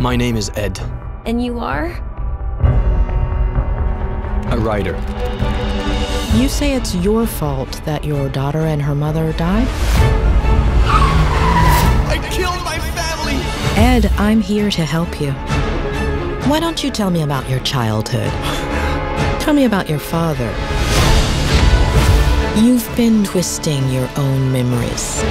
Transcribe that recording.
My name is Ed, And you are? a writer. You say it's your fault that your daughter and her mother died? I killed my family! Ed, I'm here to help you. Why don't you tell me about your childhood? Tell me about your father. You've been twisting your own memories.